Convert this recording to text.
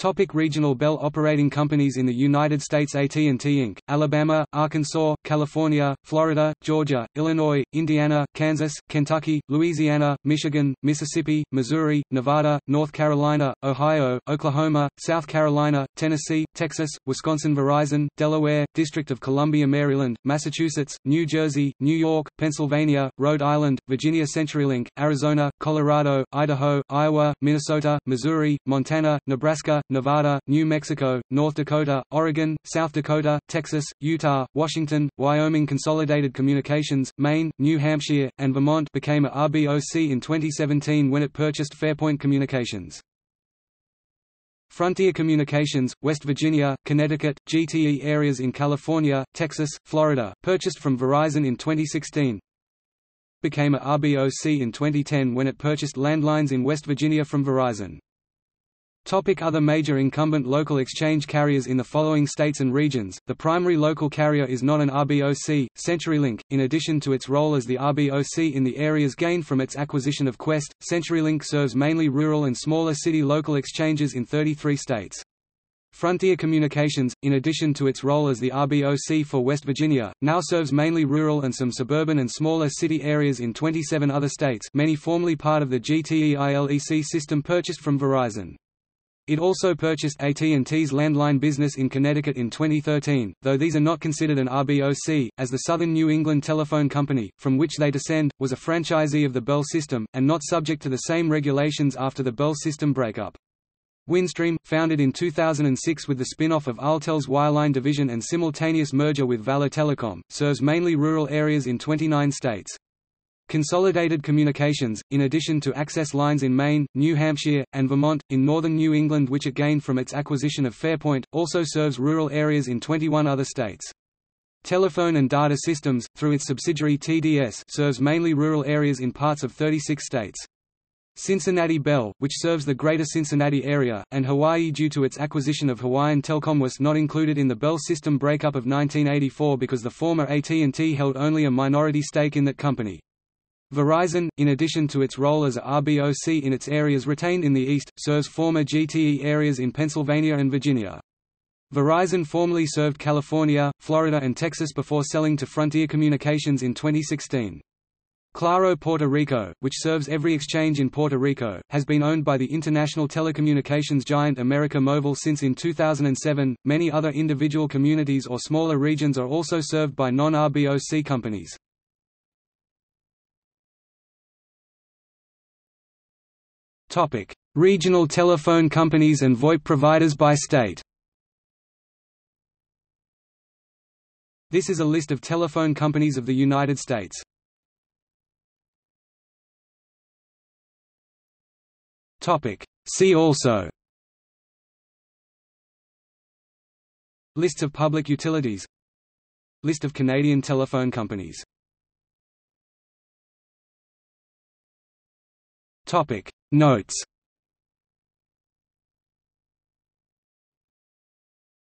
Topic regional Bell operating companies in the United States AT&T Inc., Alabama, Arkansas, California, Florida, Georgia, Illinois, Indiana, Kansas, Kentucky, Louisiana, Michigan, Mississippi, Missouri, Nevada, North Carolina, Ohio, Oklahoma, South Carolina, Tennessee, Texas, Wisconsin Verizon, Delaware, District of Columbia Maryland, Massachusetts, New Jersey, New York, Pennsylvania, Rhode Island, Virginia CenturyLink, Arizona, Colorado, Idaho, Iowa, Minnesota, Missouri, Montana, Nebraska, Nevada, New Mexico, North Dakota, Oregon, South Dakota, Texas, Utah, Washington, Wyoming Consolidated Communications, Maine, New Hampshire, and Vermont became a RBOC in 2017 when it purchased Fairpoint Communications. Frontier Communications, West Virginia, Connecticut, GTE areas in California, Texas, Florida, purchased from Verizon in 2016. Became a RBOC in 2010 when it purchased landlines in West Virginia from Verizon. Topic other major incumbent local exchange carriers in the following states and regions, the primary local carrier is not an RBOC, CenturyLink, in addition to its role as the RBOC in the areas gained from its acquisition of Qwest, CenturyLink serves mainly rural and smaller city local exchanges in 33 states. Frontier Communications, in addition to its role as the RBOC for West Virginia, now serves mainly rural and some suburban and smaller city areas in 27 other states many formerly part of the GTE ILEC system purchased from Verizon. It also purchased AT&T's landline business in Connecticut in 2013, though these are not considered an RBOC, as the Southern New England Telephone Company, from which they descend, was a franchisee of the Bell system, and not subject to the same regulations after the Bell system breakup. Windstream, founded in 2006 with the spin-off of Alltel's wireline division and simultaneous merger with Valor Telecom, serves mainly rural areas in 29 states. Consolidated Communications, in addition to access lines in Maine, New Hampshire, and Vermont, in northern New England which it gained from its acquisition of Fairpoint, also serves rural areas in 21 other states. Telephone and Data Systems, through its subsidiary TDS serves mainly rural areas in parts of 36 states. Cincinnati Bell, which serves the greater Cincinnati area, and Hawaii due to its acquisition of Hawaiian Telcom was not included in the Bell system breakup of 1984 because the former AT&T held only a minority stake in that company. Verizon, in addition to its role as a RBOC in its areas retained in the East, serves former GTE areas in Pennsylvania and Virginia. Verizon formerly served California, Florida and Texas before selling to Frontier Communications in 2016. Claro Puerto Rico, which serves every exchange in Puerto Rico, has been owned by the international telecommunications giant América Móvil since in 2007. Many other individual communities or smaller regions are also served by non-RBOC companies. Topic: Regional telephone companies and VoIP providers by state. This is a list of telephone companies of the United States. Topic: See also. Lists of public utilities. List of Canadian telephone companies. Topic Notes